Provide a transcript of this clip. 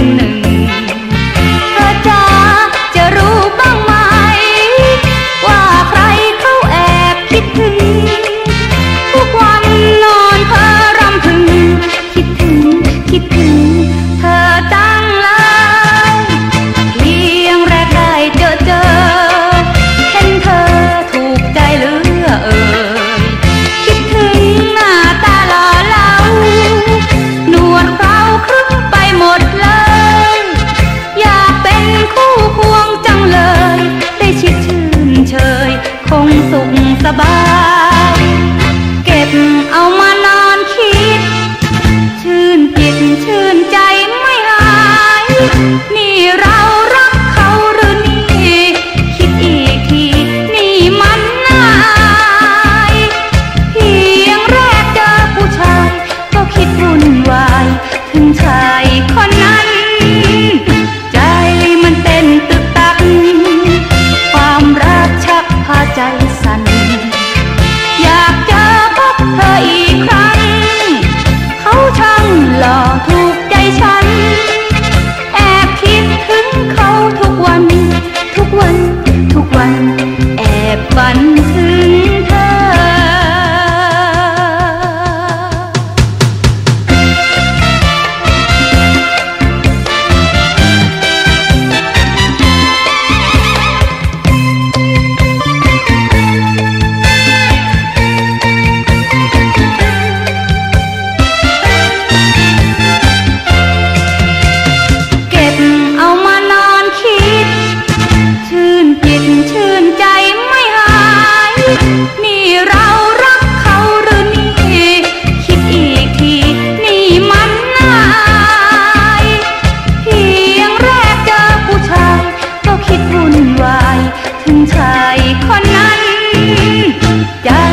and คงสุขสบาย ใจคนนั้นใจ